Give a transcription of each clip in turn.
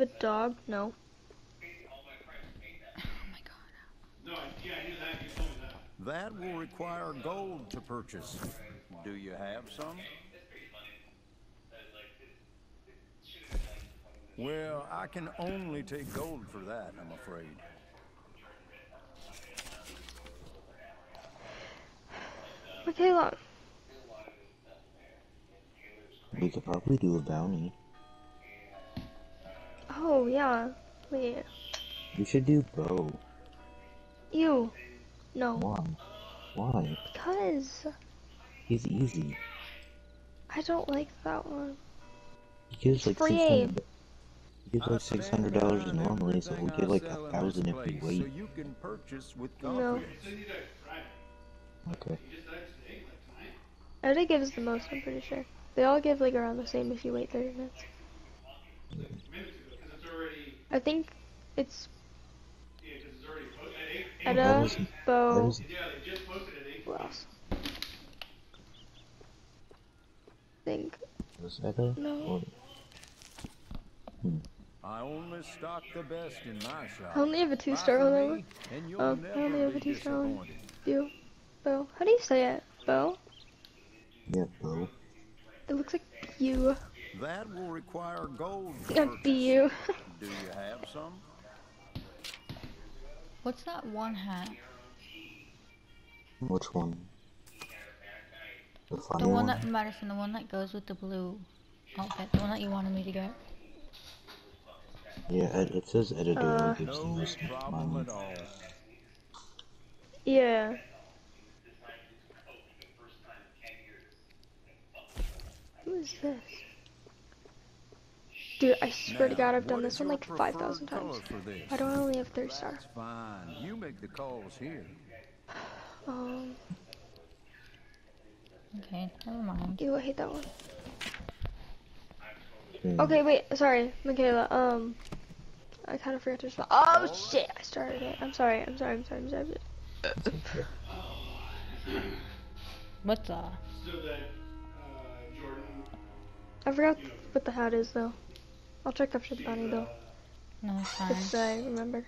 have a dog? No. Oh my god. That will require gold to purchase. Do you have some? Well, I can only take gold for that, I'm afraid. Okay, Michaela. We could probably do a bounty. Oh yeah. Wait. We should do bow. You. No. Why? Why? Because He's easy. I don't like that one. He gives like free. six hundred. He gives like six hundred dollars normally, so we'll get like a thousand this if we wait. So you can purchase with No. confidence. Okay. Etta gives the most, I'm pretty sure. They all give like around the same if you wait 30 minutes. I think it's That Etta, is- that Bo, is- who else? think was that no. or- I only stock the best in my shop. I only have a two star from on that one. and you'll Um, I never only have a two star one. You, Bo. How do you say it? Bo? Yeah, bow. It looks like you. That will require gold to be you. Do you have some? What's that one hat? Which one? The funny The one one. that Madison, the one that goes with the blue outfit, the one that you wanted me to get. Yeah, it, it says editor Uh, gives the No most problem money. at all. Yeah. Who is this? Dude, I swear to God, I've done this one like 5,000 times. color for this? Why do I only have 3 star? That's fine. You make the calls here. Um, Okay, never mind. ew, I hate that one. Hmm. Okay, wait, sorry, Michaela, um, I kind of forgot to respond. Oh, shit, I started it. I'm sorry, I'm sorry, I'm sorry, I'm sorry. What's that? I forgot what the hat is, though. I'll check up the bounty, though, No, it's fine. if I remember.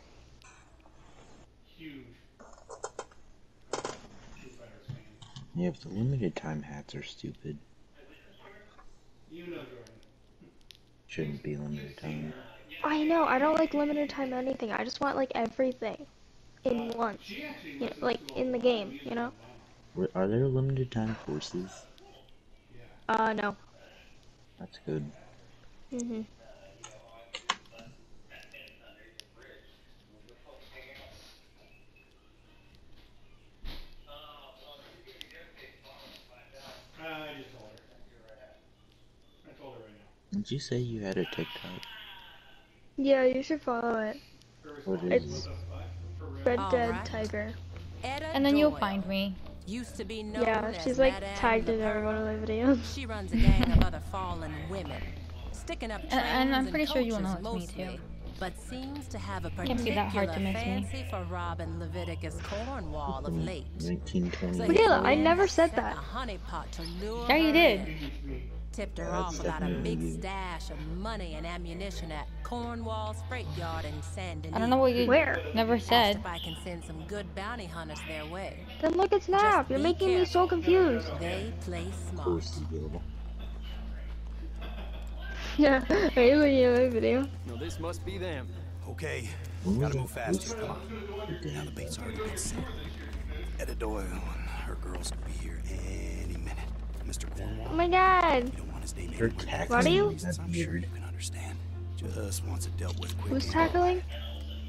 Yeah, but the limited time hats are stupid. Shouldn't be limited time. I know, I don't like limited time anything. I just want, like, everything in one. You know, like, in the game, you know? Were- Are there limited time courses? Uh, no. That's good. hmm Did you say you had a TikTok? Yeah, you should follow it. What is It's it? Red All Dead right. Tiger. Etta And then you'll find me. Used to be known Yeah, she's like Madame tagged in every one of my videos. She runs a gang of other fallen women, sticking up And- and I'm pretty sure you will coaches know it's me, too. But seems to have a Can't be that hard to particular miss me. fancy for robbing Leviticus Cornwall of late. 1920. So Michaela, I never said that. a honeypot to lure Yeah, you her did. In. Tipped her off about a big stash of money and ammunition at Cornwall's freight yard in San I don't know what you Where? never Asked said. if I can send some good bounty hunters their way. Then look at Snap. You're be making me so confused. They play smart. Course. Yeah, are you looking at my video? No, this must be them. Okay, When was gotta move faster. Come on. Now the bait's already been set. Etta Doyle and her girls could be here any minute. Mr. Oh my god. you don't want his name You're tackling Why do you- that I'm sure you can understand. Just wants it dealt with quick. Who's tackling?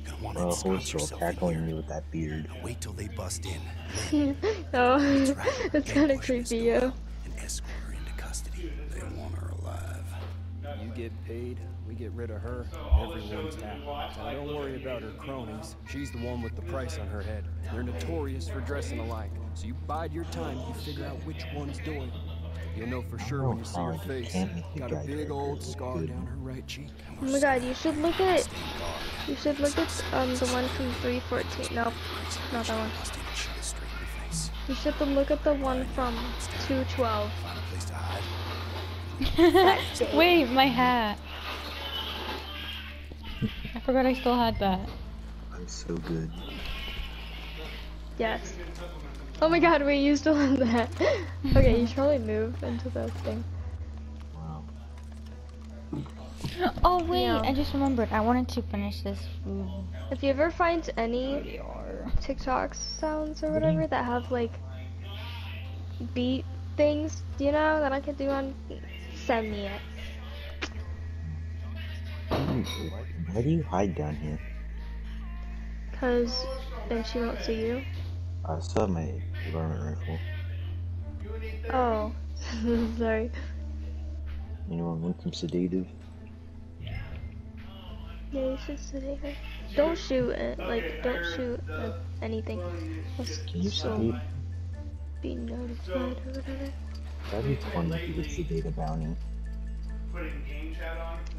Gonna want Uh, horse ensconce girl tackling me with that beard. Now wait till they bust in. oh, right. that's kind of creepy, yo. And escort her into custody. They want her alive. You get paid, we get rid of her, everyone's happy. Now don't worry about her cronies. She's the one with the price on her head. They're notorious for dressing alike. So you bide your time, you figure out which one's doing. You'll know for sure when you see her Oh, face. can't make the Got a big old scar down her right cheek. Oh my god, you should look at you should look at um the one from 314. No, not that one. Bust in and shoot it straight in your face. You should look at the one from 212. Find a place to hide. That. Wait, my hat. I forgot I still had that. I'm so good. Yes. Oh my god, wait, you still have that. okay, you should probably move into that thing. Oh wait, Yeah. I just remembered. I wanted to finish this food. If you ever find any TikTok sounds or whatever that have like beat things, you know, that I could do on, send me it. Why, why do you hide down here? Cause then she won't see you. I still have my varmint rifle. Oh, sorry. Anyone want some sedative? Yeah, you should sedate her. Don't shoot it. Like, don't shoot at anything. Let's Can you still sedate? be notified or whatever. That'd be fun if you could sedate a bounty.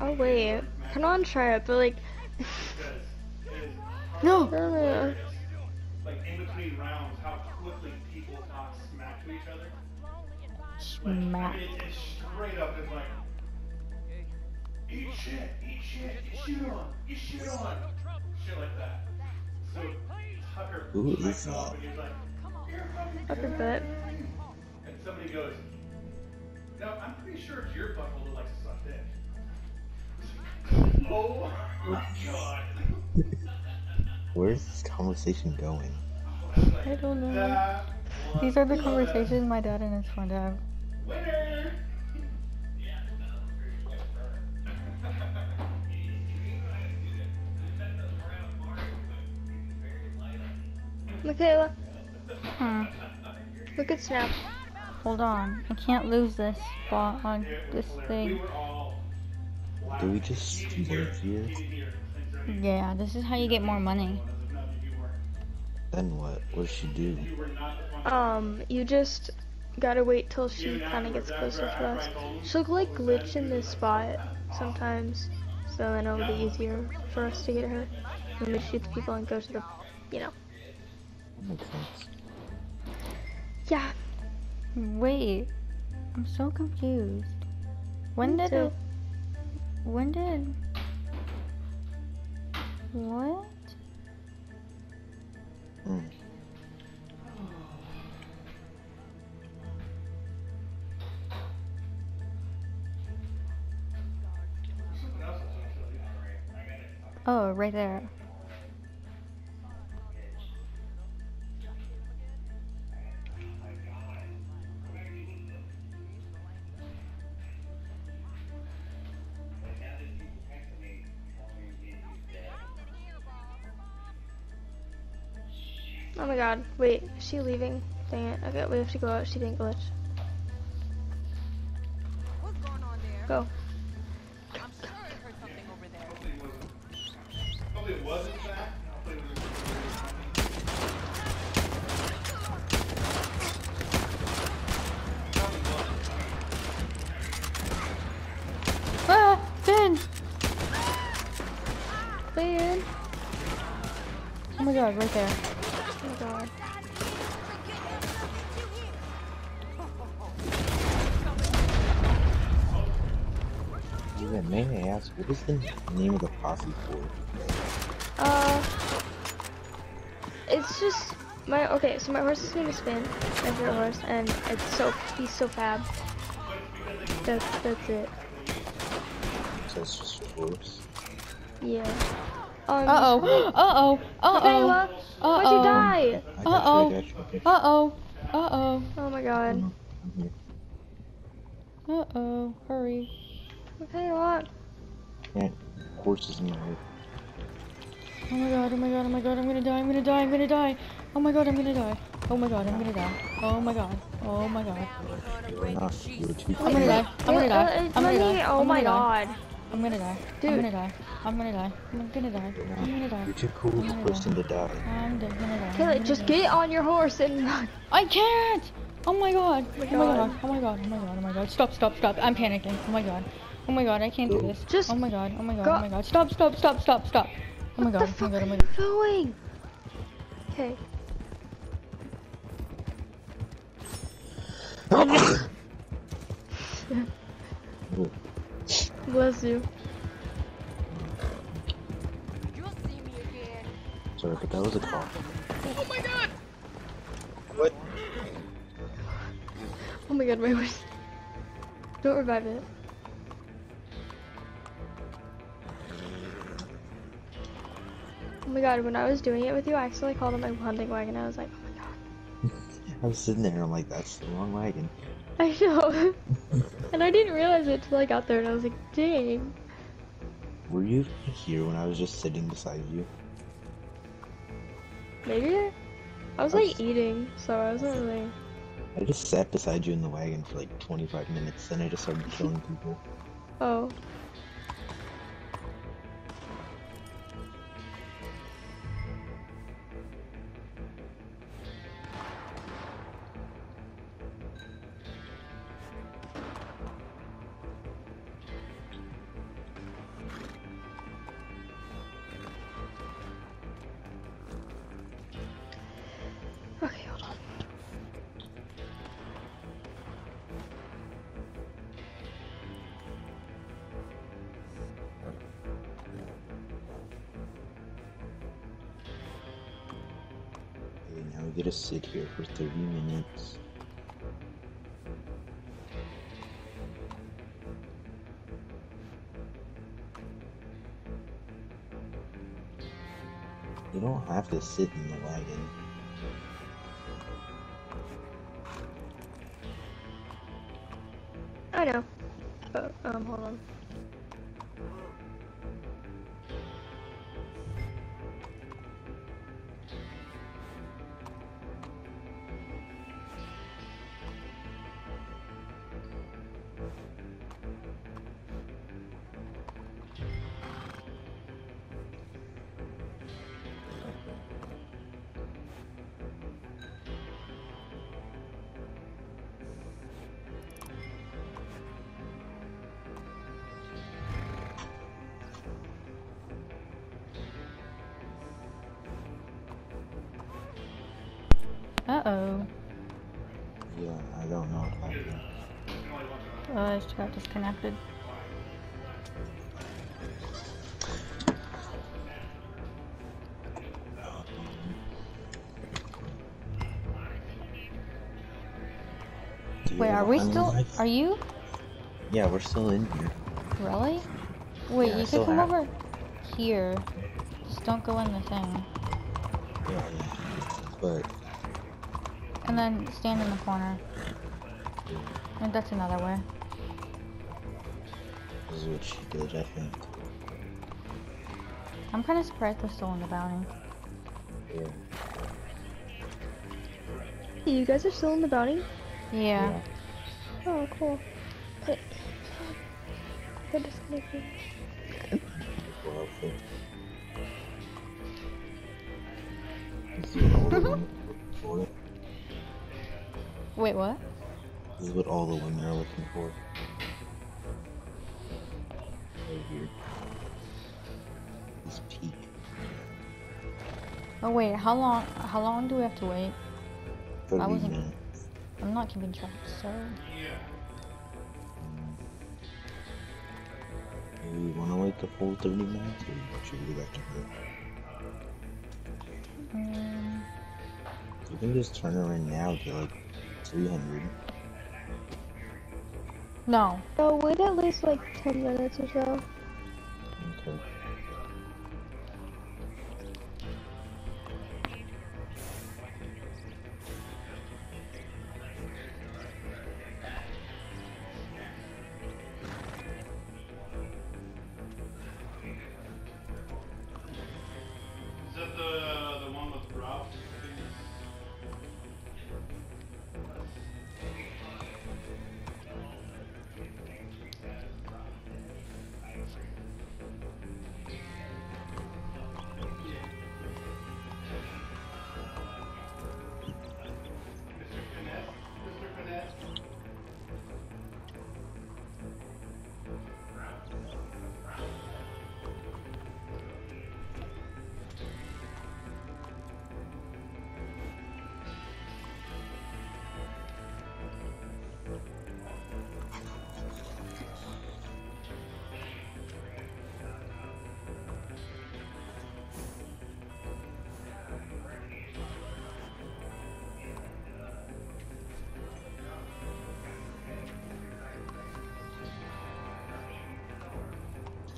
Oh wait, come on, try it. But like, No. uh, like in between rounds, how quickly people talk smack to each other. Smack. It, it's straight up is like, eat shit, eat shit, you shoot on, you shoot on, shit like that. So Tucker Who is pipes up that? and he's like, you're a fucking butt. and somebody goes, no, I'm pretty sure it's your butthole that likes to suck dick. oh my god. Where's this conversation going? I don't know. These are the conversations my dad and his friend have. winner. Michaela, Hmm. look at Snap. Hold on. I can't lose this spot on this thing. Do we just live here? Yeah, this is how you get more money. Then what? What does she do? Um, you just gotta wait till she kind of gets closer to us. She'll like glitch in this spot sometimes, so then it'll be easier for us to get her. When we shoot the people and go to the, you know. Makes sense. Yeah. Wait. I'm so confused. When did it? When did? What? Hmm. Oh, right there. My god. Wait, is she leaving? Dang it. Okay, we have to go out. She didn't glitch. What's going on there? Go. My okay. So my horse's name is Finn, my favorite horse, and it's so he's so fab. That's that's it. So it's just force. Yeah. Um, Uh oh. Uh oh. Uh Michaela, oh. why'd you die? I got Uh-oh. you, I got you, I got you. Uh oh. Uh oh. Oh my god. Uh oh. Hurry. Okay, what? Can't. Horses in the way. Oh my god, oh my god, oh my god, I'm gonna die, I'm gonna die, I'm gonna die. Oh my god, I'm gonna die. Oh my god, I'm gonna die. Oh my god. Oh my god. You're not. You're too I'm gonna die. I'm gonna die. Uh, I'm gonna let me- die. Oh I'm my gonna die. god. I'm gonna die. I'm Dude. gonna die. I'm gonna die. I'm gonna die. I'm gonna die. You're too cool as a person to die. I'm dead- gonna die. I'm Kayla, gonna just die. get on your horse and run. I can't! Oh my god. Oh my God. god. Oh my god. Oh my god. Oh my god. Stop, stop, stop. I'm panicking. Oh my god. Oh my god, I can't do Go. this. Just Oh my god. Oh my god. go- Oh my god. Stop, stop, stop, stop, stop. Oh my What god. the Oh my fuck god. Oh are my you god. doing? Okay. Bless you. Sorry, but that was a call. Oh my god! What? Oh my god, my horse. Don't revive it. Oh my god, when I was doing it with you, I accidentally called it my hunting wagon. I was like, my god. I was sitting there, I'm like, that's the wrong wagon. I know. and I didn't realize it till I got there and I was like, dang. Were you here when I was just sitting beside you? Maybe? I was like eating, so I wasn't really. I just sat beside you in the wagon for like 25 minutes, then I just started killing people. Oh. Get to sit here for 30 minutes. You don't have to sit in the wagon. I know. Are a we hunting still? knife? Are you? Yeah, we're still in here. Really? Wait, Yeah, you can come have- over here. Just don't go in the thing. Yeah, yeah. But And then stand in the corner. And that's another way. this is what she did, I think. I'm kind of surprised we're still in the bounty. Yeah. You guys are still in the bounty? Yeah. Oh, cool. Okay. Got disconnected. Well, outfit. This is the women are looking for. Wait, what? This is what all the women are looking for. Right here. This peak. Oh wait, how long? How long do we have to wait? 30 wasn't- minutes. I'm not keeping track. So. Do we want to wait the full 30 minutes or should we go back to her? Um, You can just turn her in now to like 300. no. So wait at least like 10 minutes or so. Okay.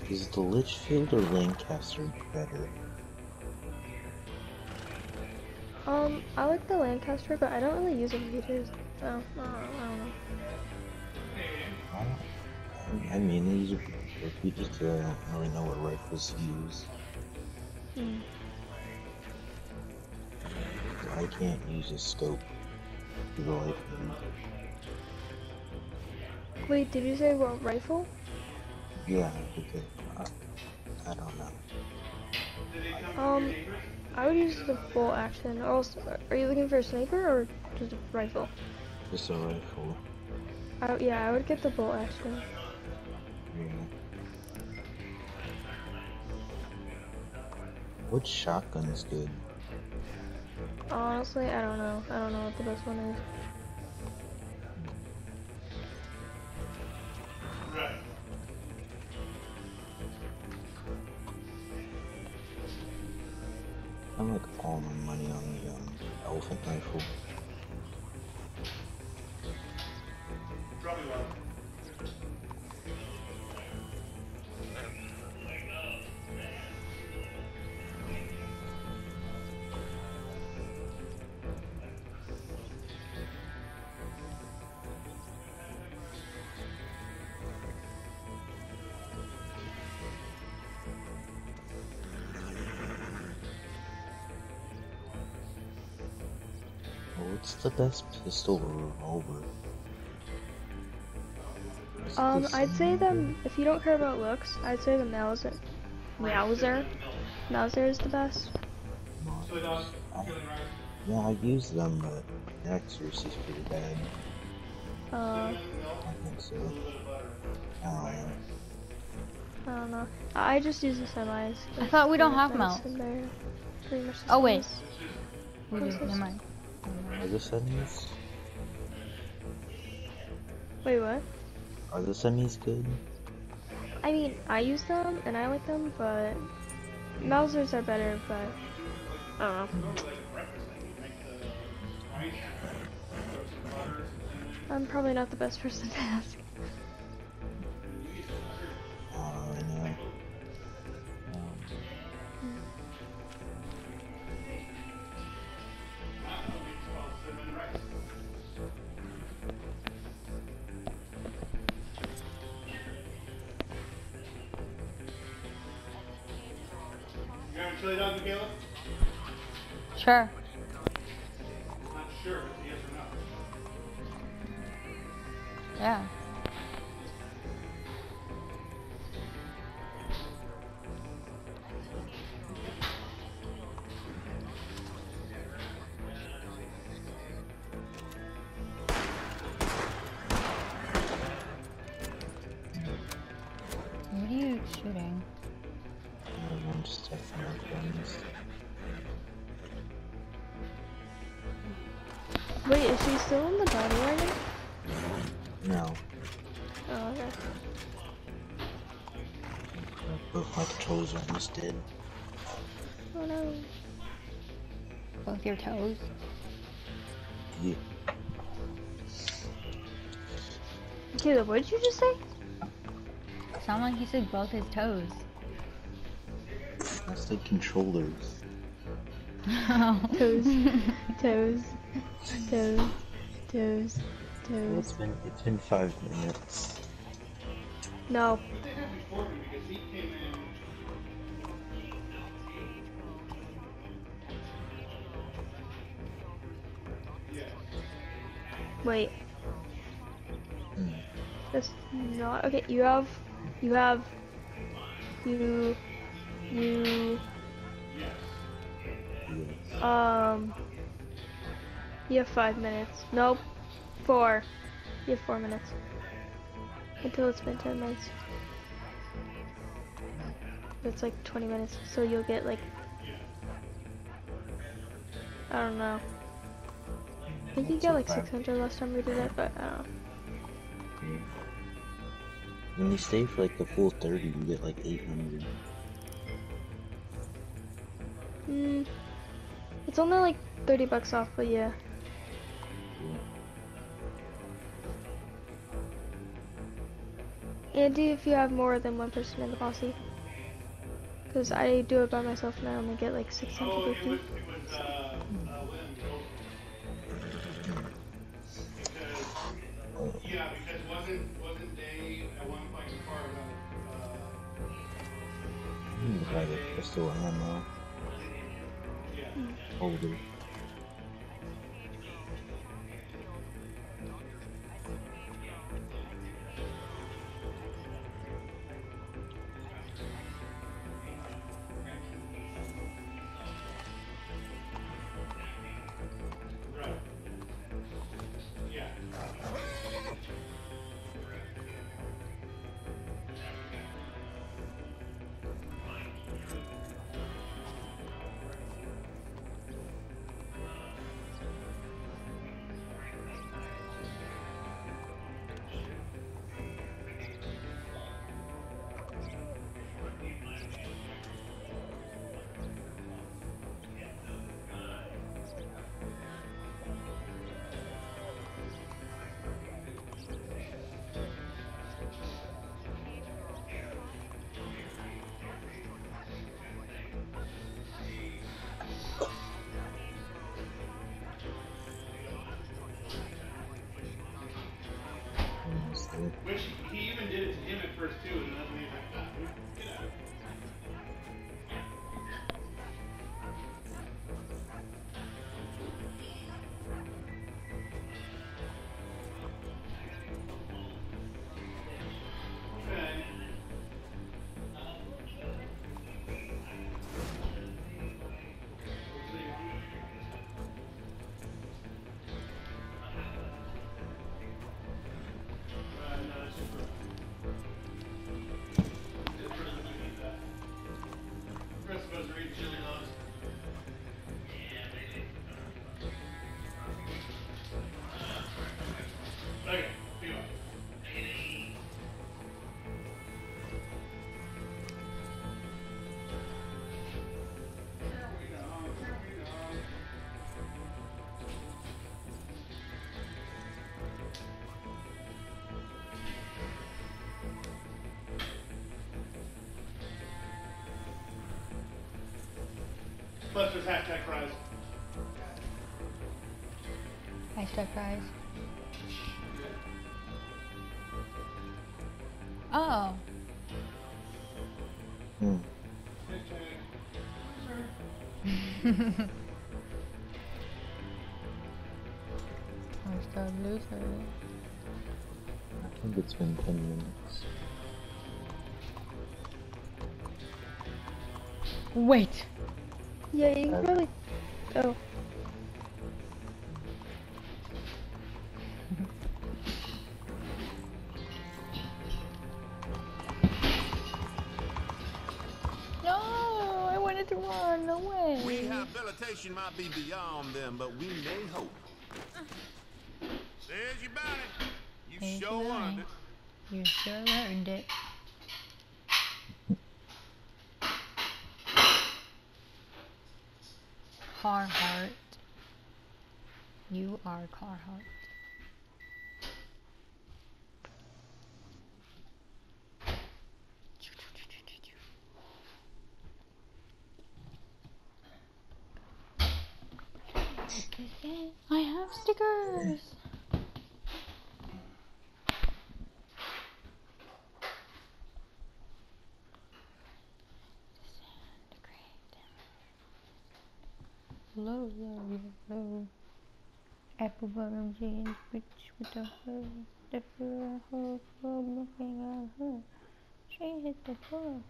Is the Litchfield or Lancaster better? Um, I like the Lancaster, but I don't really use repeaters. So, I don't, I don't know. I, mainly use repeaters because I don't really know what rifles to use. Hmm. I can't use a scope for the life of me. Wait, did you say what rifle? Yeah, because I, I don't know. Um, I would use the bolt action. Or else, are you looking for a sniper or just a rifle? Just a rifle. I, yeah, I would get the bolt action. Yeah. What shotgun is good? Honestly, I don't know. I don't know what the best one is. Best pistol or revolver? Is Um, I'd say same? them. If you don't care about looks, I'd say the Mauser. Mauser. Mauser is the best. I- Yeah, I use them, but the accuracy's pretty bad. Uh, I think so. I don't know. I don't know. I just use the semis. I thought we don't have That's mounts. in there. Pretty much the Oh, wait. semis. We do. Never mind. Are the semis? Wait, what? Are the semis good? I mean, I use them and I like them, but Mausers are better. But I don't know. I'm probably not the best person to ask. Sure. Oh no. Both your toes? Yeah, Caleb, what did you just say? Sound like you said both his toes. I said controllers. Toes. Toes. Toes. Toes. Well, it's Toes. been it's been five minutes. No. Wait. Hmm. That's not okay. You have, you have, you, you, Yes. um, you have five minutes. Nope, four. You have four minutes until it's been ten minutes. It's like twenty minutes, so you'll get like, I don't know. I think you got like six hundred last time we did it, but I don't know. When you stay for like the full 30, you get like 800. Hmm. It's only like 30 bucks off, but yeah. Andy, if you have more than one person in the posse. Cause I do it by myself and I only get like 650. Oh, You can buy the pistol ammo yeah. holder. Which he even did it to him at first too, and then he's like, ah, get Plus there's hashtag prize. Hashtag prize. Oh. Yeah, you can Uh, probably. Oh. No, I wanted to run. No way. Rehabilitation might be beyond them, but we may hope. There's your bounty. You There's sure your earned it. You sure earned it. Carhartt. You are Carhartt. I have stickers. Low, low, low. Apple bottom jeans, bitch with the hood. The floor, her club looking at her. She hit the floor.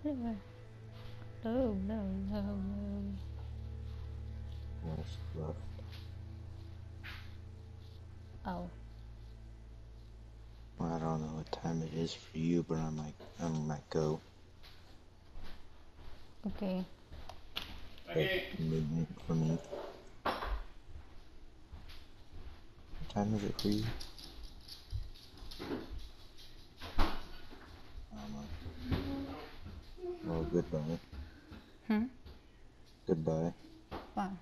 Clear. Low, low, low, low. That's rough. Oh. Well, I don't know what time it is for you, but I'm like, I'm at go. Okay. Okay, Like midnight for me. What time is it for you? Um, well, goodbye. Hmm? Goodbye. Wow.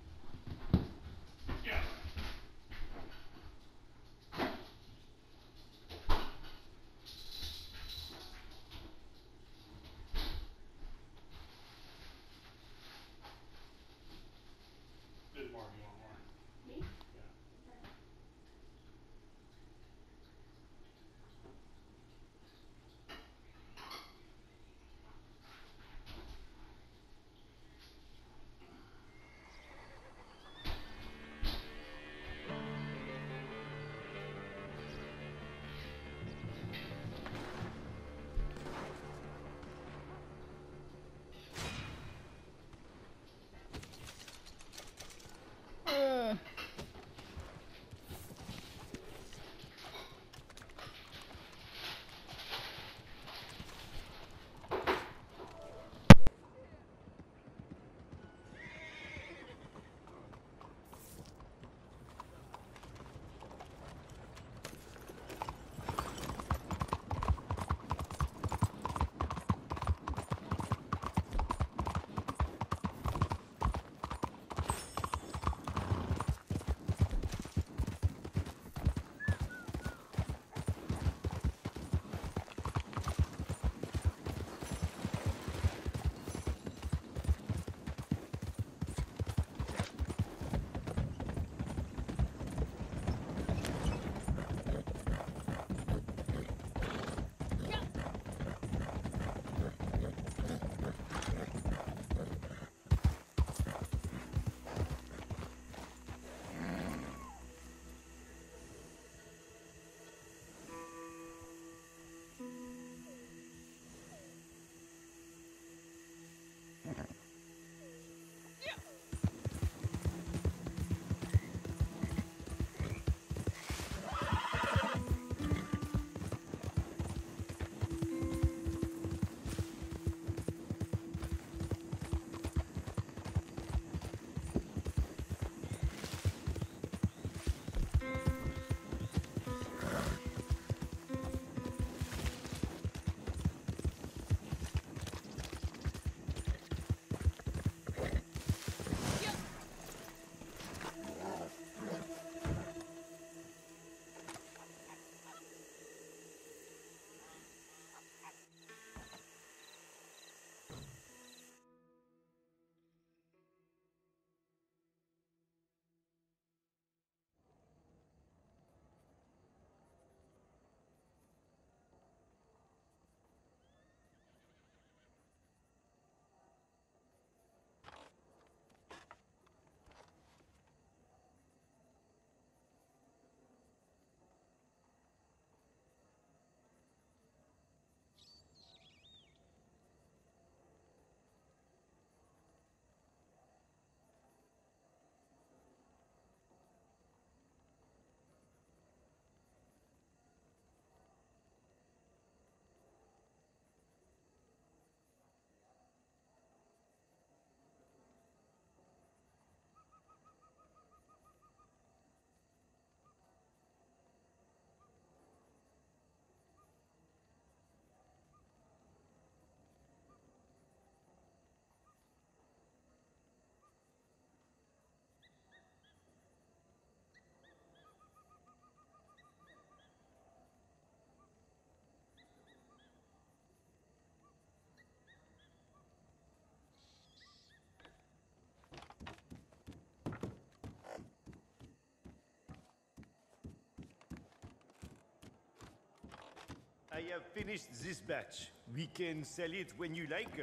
I have finished this batch. We can sell it when you like.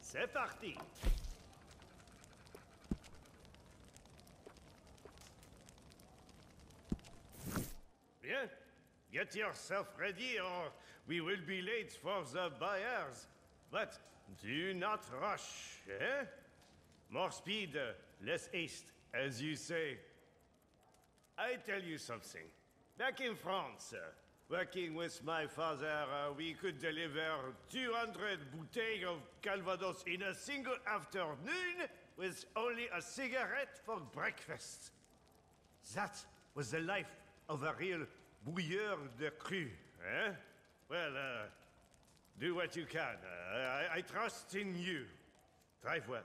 C'est parti! Bien. Get yourself ready or we will be late for the buyers. But do not rush, eh? More speed, less haste, as you say. I tell you something. Back in France, working with my father, uh, we could deliver 200 bouteilles of Calvados in a single afternoon with only a cigarette for breakfast. That was the life of a real bouilleur de cru, eh? Well, uh, do what you can. Uh, I, I trust in you. Drive well.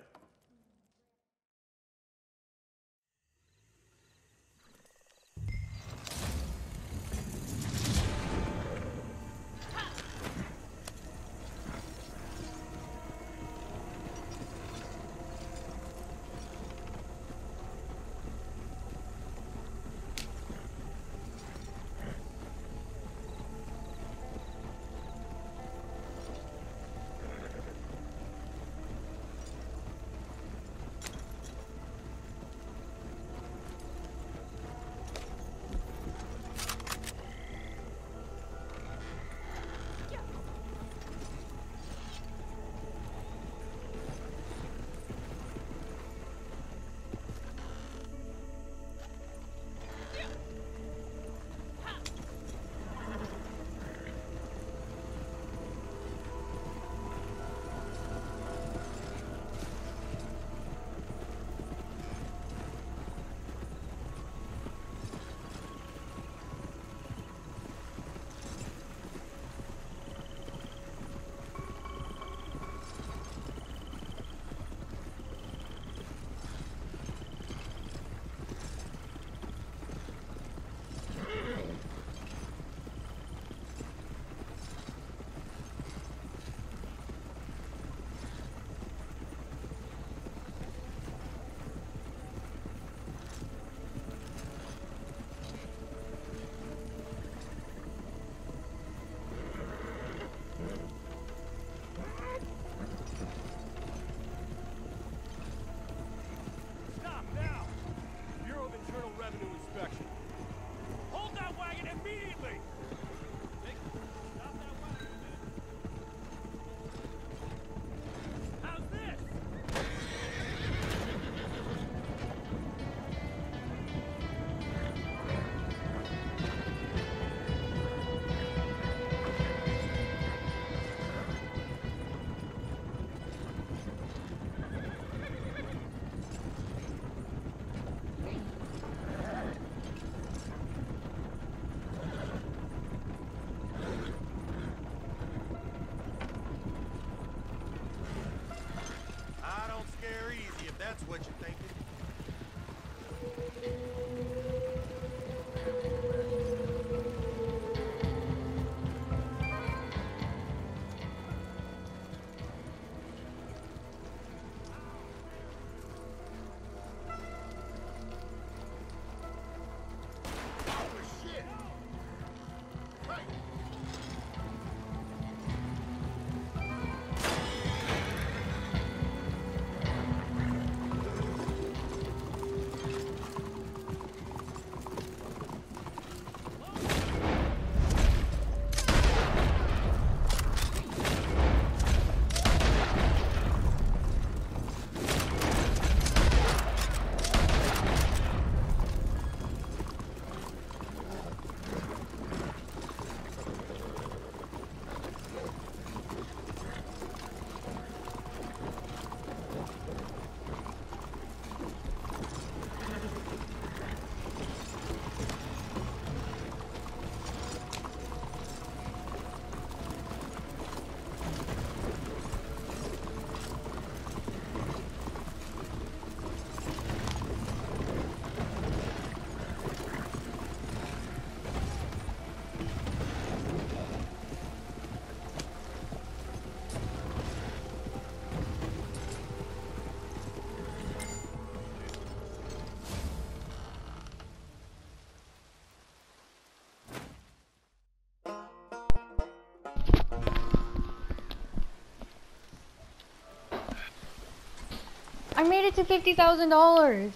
I made it to fifty thousand dollars.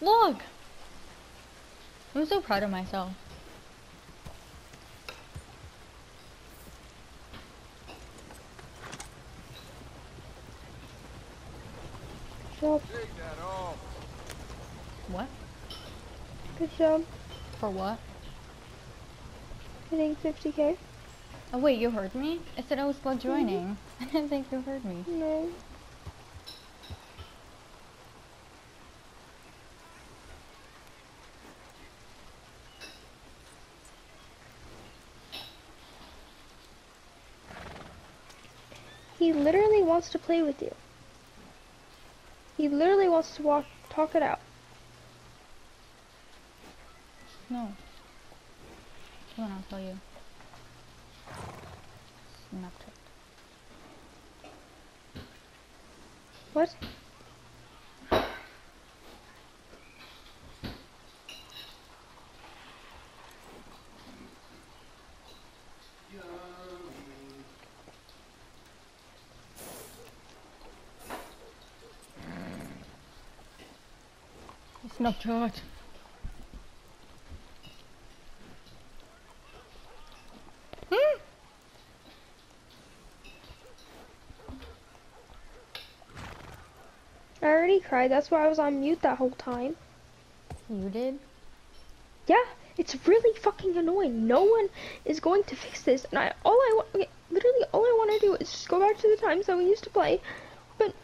Look. I'm so proud of myself. Job. Take that off. What? Good job. For what? Hitting 50k. Oh wait, you heard me? I said I was still mm-hmm. joining. I didn't think you heard me. No. He literally wants to play with you. He literally wants to walk, talk it out. No. Come on, I'll tell you. Snapchat. What? Snapchat. Hmm? I already cried. That's why I was on mute that whole time. You did? Yeah, it's really fucking annoying. No one is going to fix this, and I all I want, okay, literally all I want to do is just go back to the times that we used to play.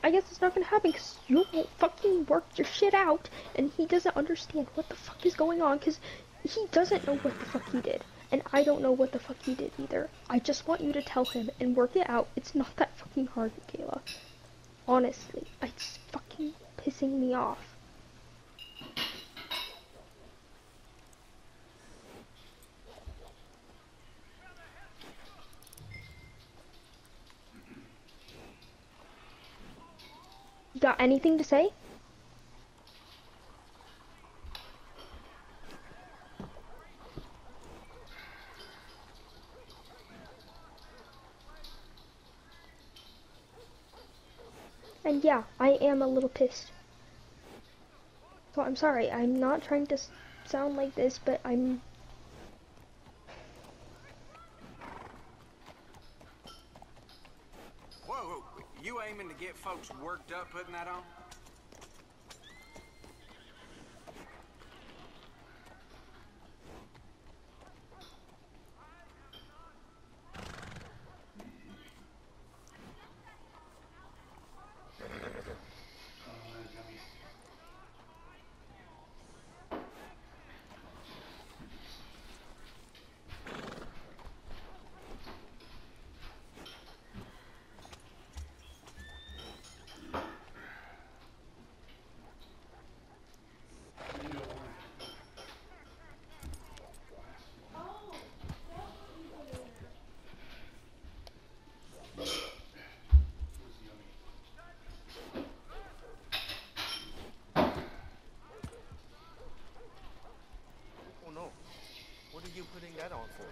I guess it's not gonna happen because you won't fucking work your shit out, and he doesn't understand what the fuck is going on because he doesn't know what the fuck he did, and I don't know what the fuck he did either. I just want you to tell him and work it out. It's not that fucking hard, Kayla. Honestly, it's fucking pissing me off. Got anything to say? And yeah, I am a little pissed. So I'm sorry, I'm not trying to sound like this, but I'm you aiming to get folks worked up putting that on? Oh no. What are you putting that on for?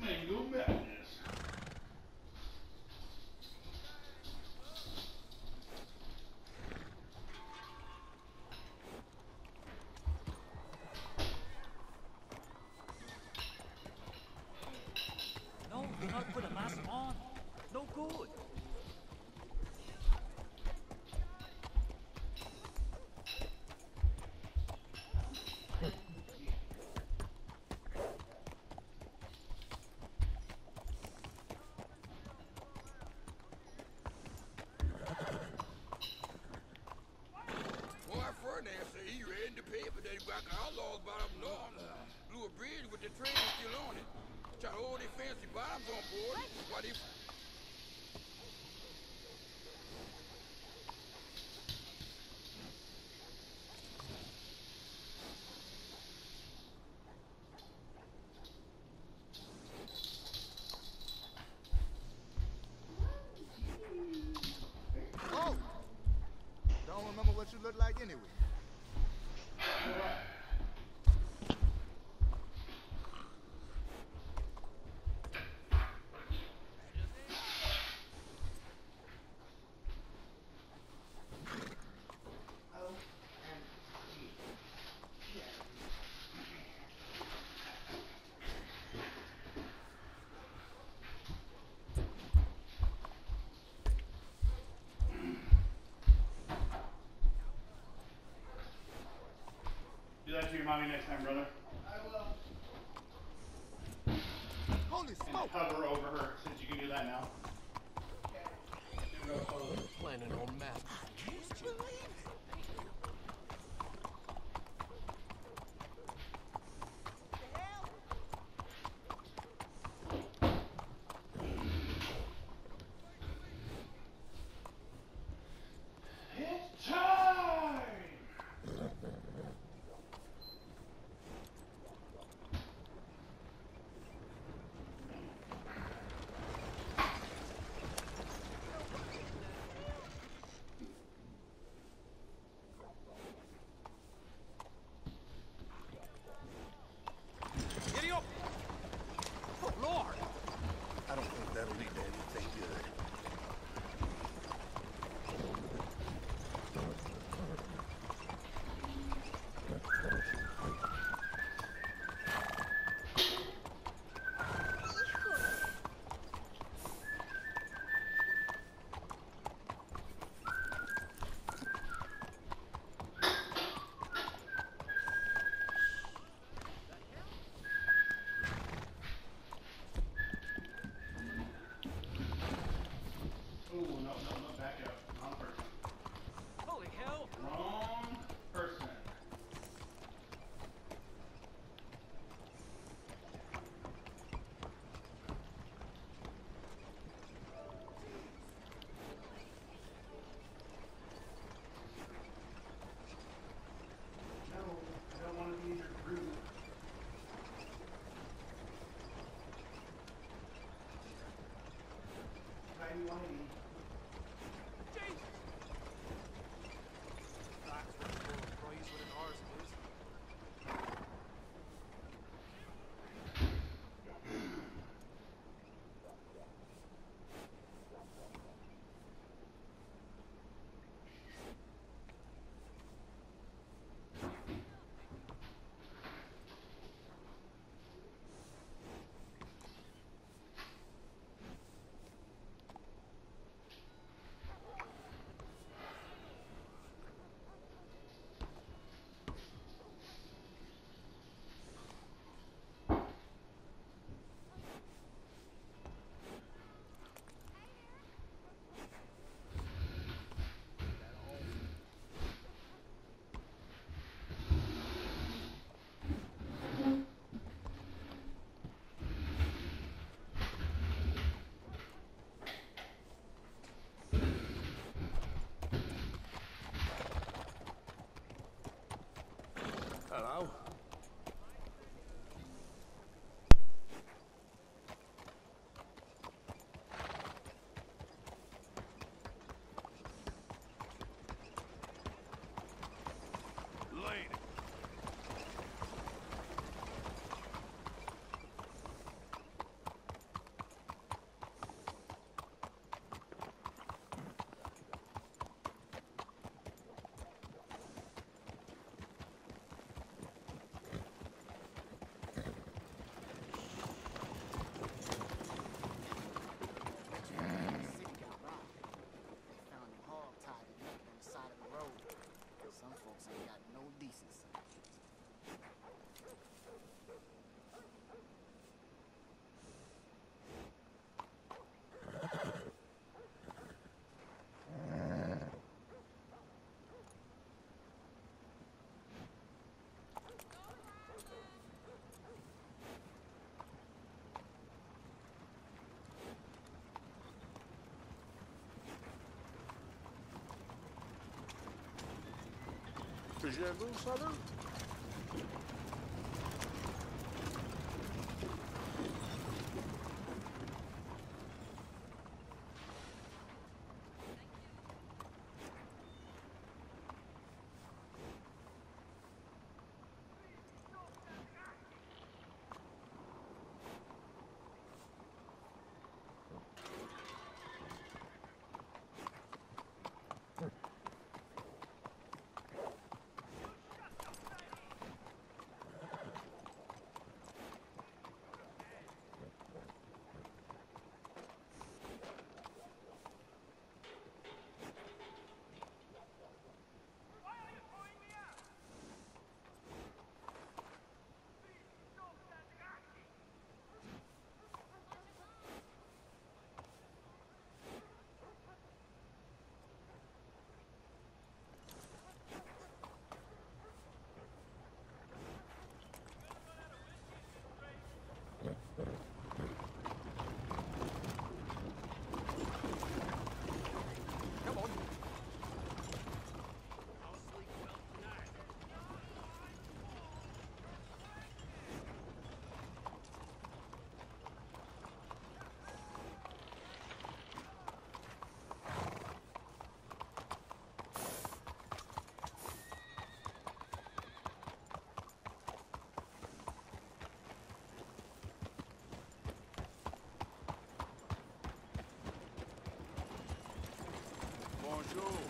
Mango madness. No, do not put a mask on. No good. Boy, Ferdinand said he read in the paper that he got the outlaws about up north. Blew a bridge with the train still on it. Try to hold their fancy bombs on board while they... remind me next time, brother. Holy And smoke! hover over her, since you can do that now. Planning on map. It's Hello? Monsieur Jambon, ça va go.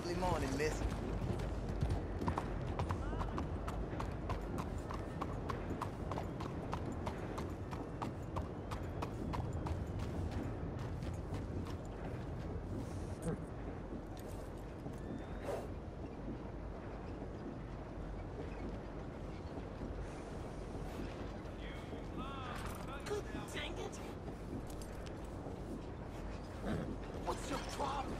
Lovely morning, miss. Dang it! What's your problem?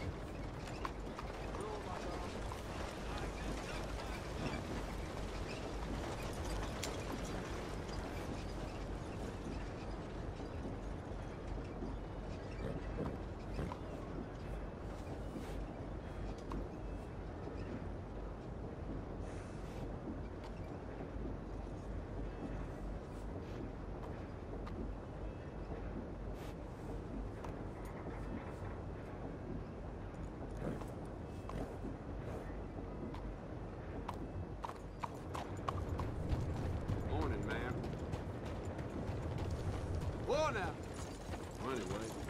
Morning, ma'am. Whoa now. Well, Anyway.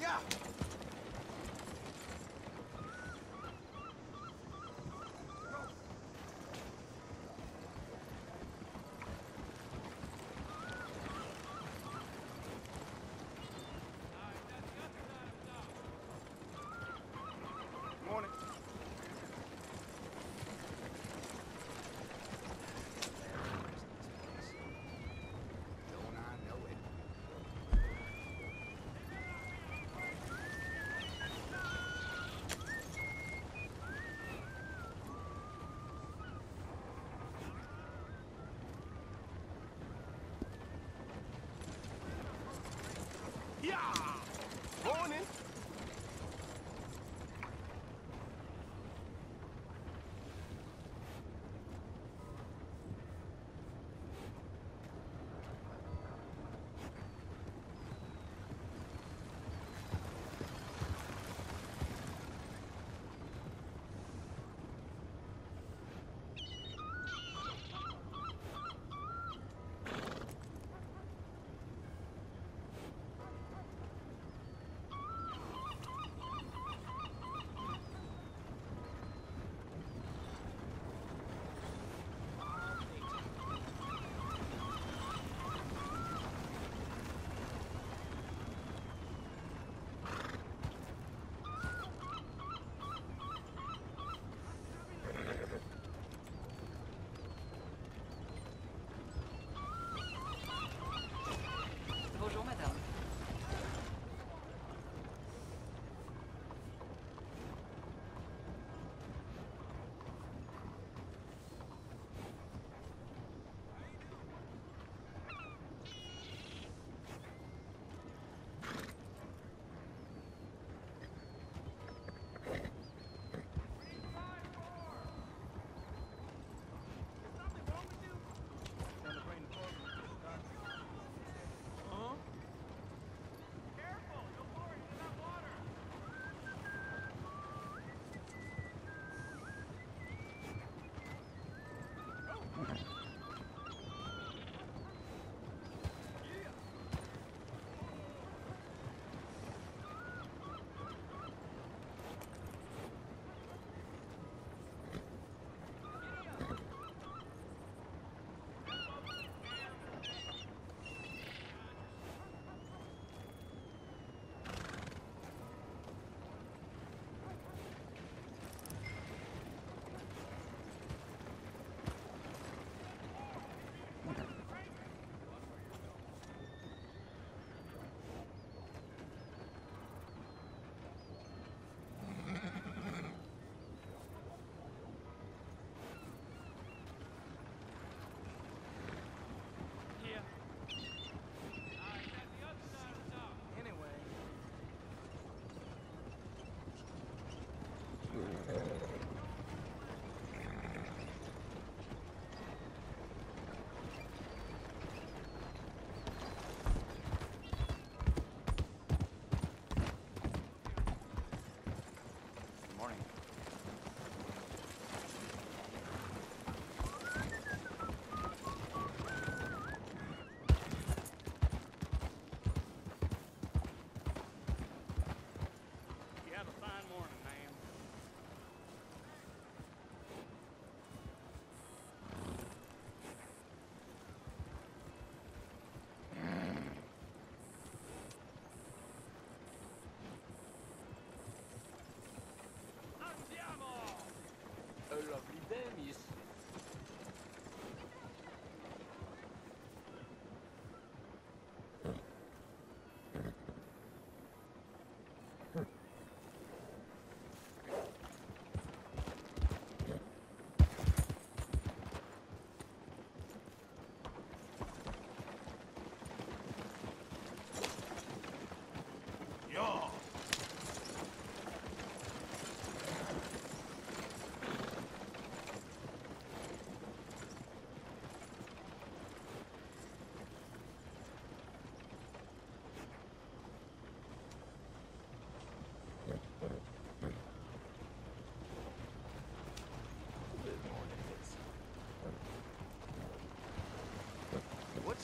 Yeah,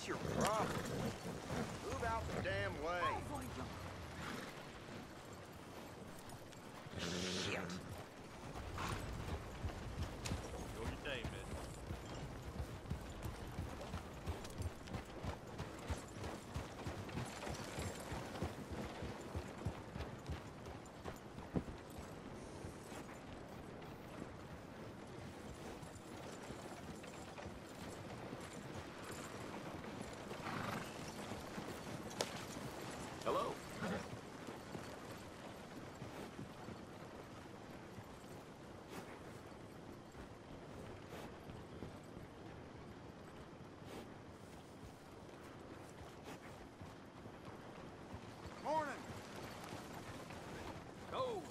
What's your problem?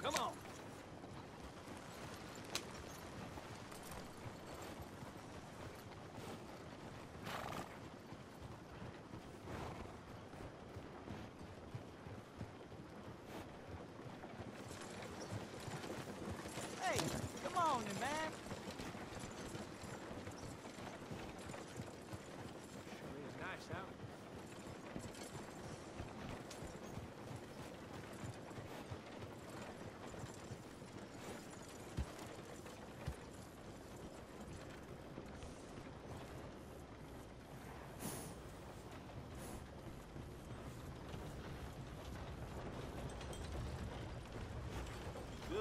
Come on. Hey, come on, then, man. Sure is nice out.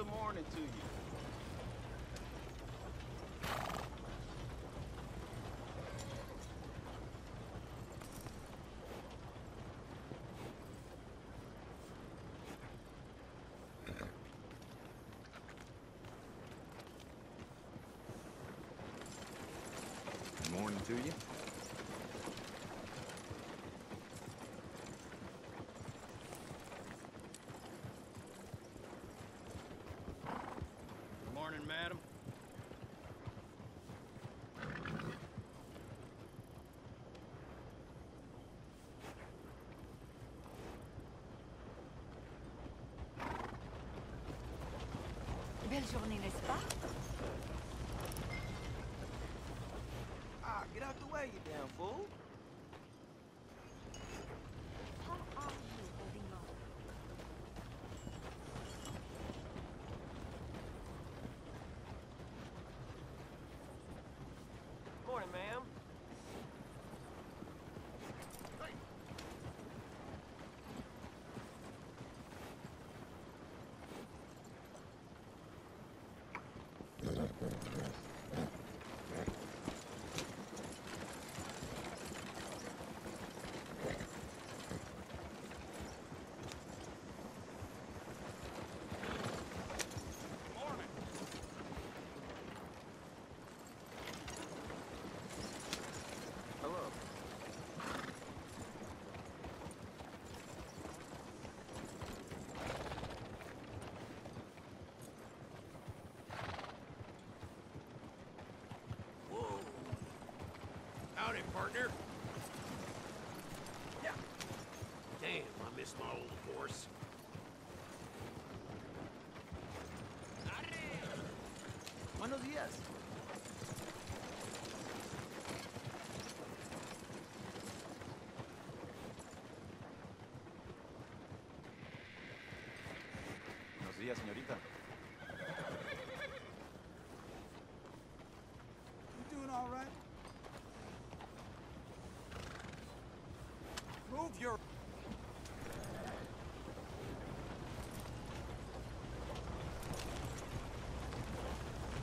Good morning to you. Good morning to you. Belle journée, n'est-ce pas? Ah, get out the way, you damn fool. Partner. Yeah. Damn, I miss my old horse. Buenos días. Buenos días, señorita. You doing all right? Move your...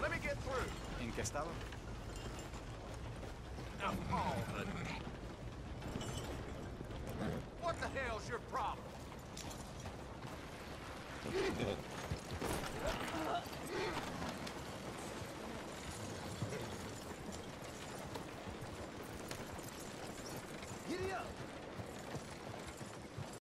Let me get through. ¿En qué estado? Now, all the... What the hell's your problem?